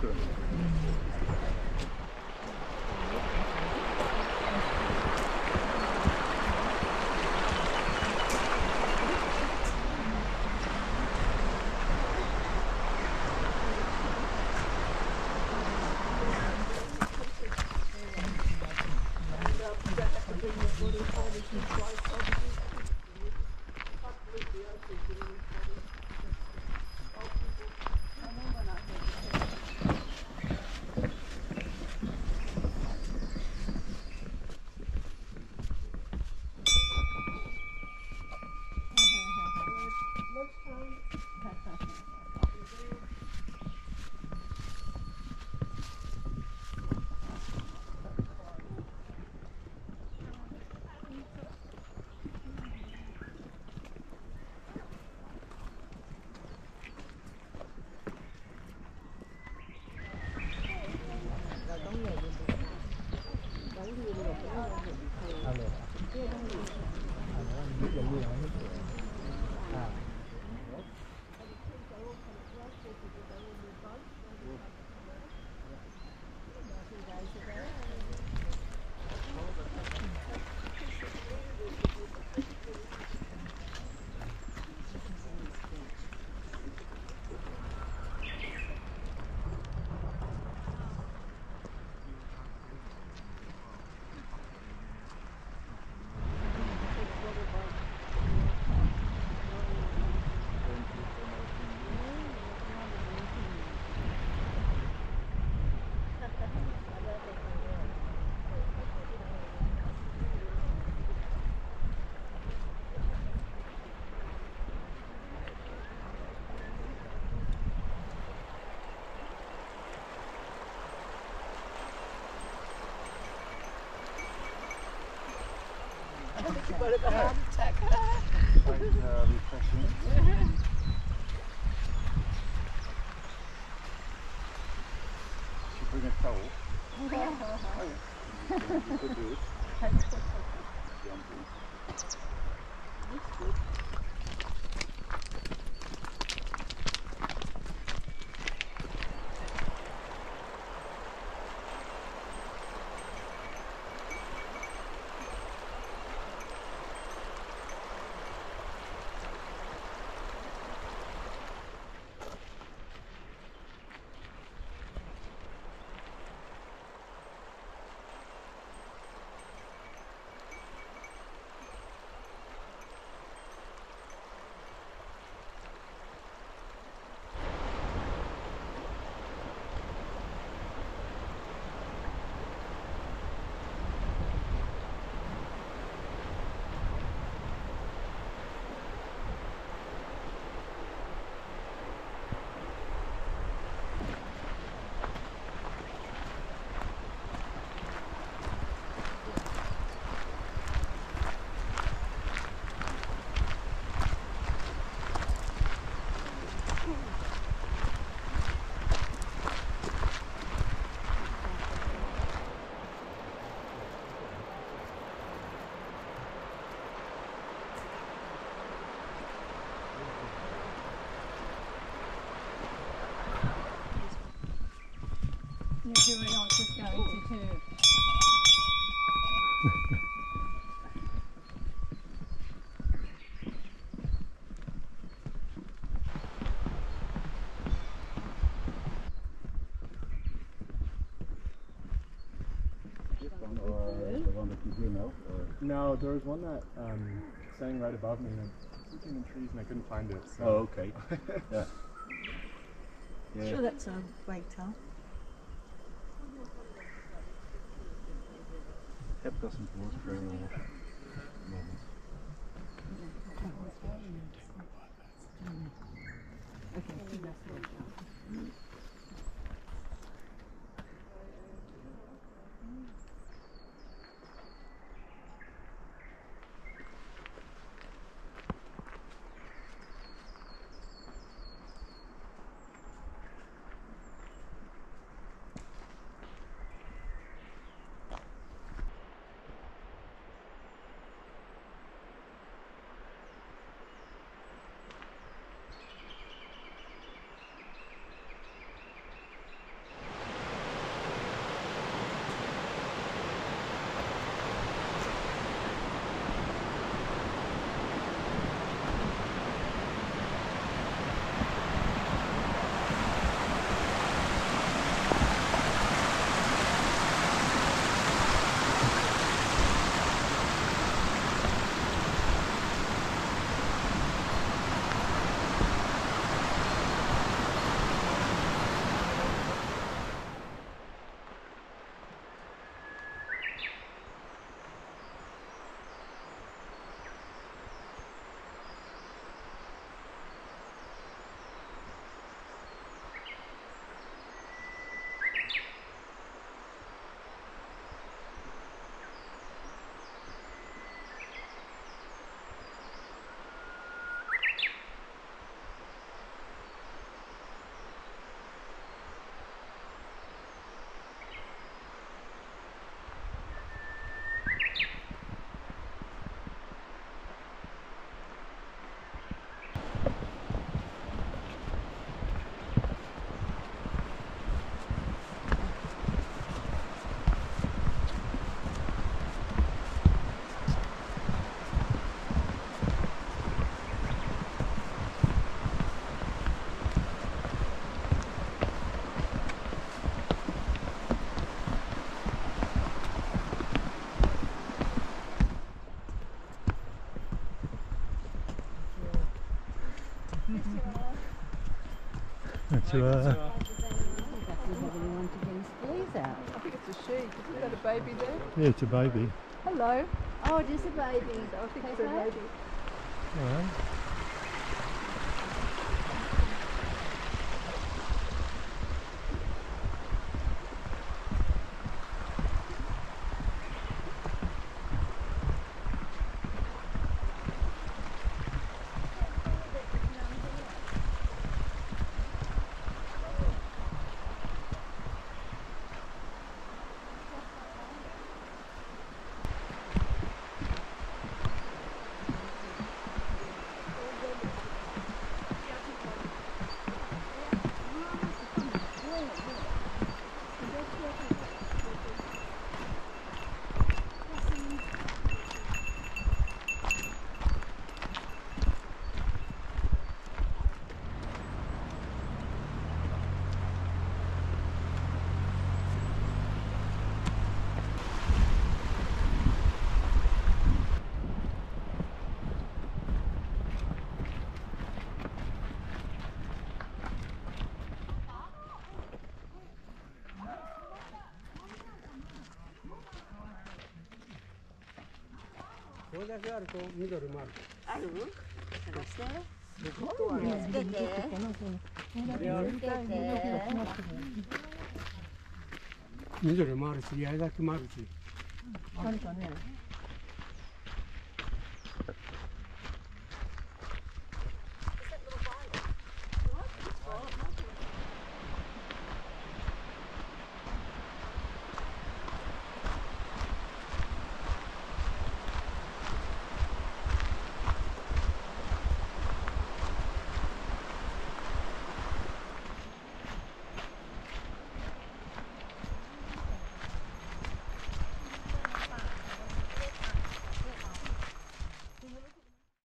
Tebrik. Quite. You could do it. Jumping. Look who we are just going to do. This one or the one that you do now? Or? No, there was one that um, standing right above me, and I'm looking in trees, and I couldn't find it. So. Oh, okay. yeah. Yeah. Sure, that's a great tell. I've got some tools for Okay, out. I think it's a she. Isn't that a baby there? Yeah, it's a baby. Hello. Oh, it is a baby. I think it's a baby. All right. これだけあると緑もある。ある？探して。すごいね。つけて緑もあるし八重咲きもあるし。あるかね。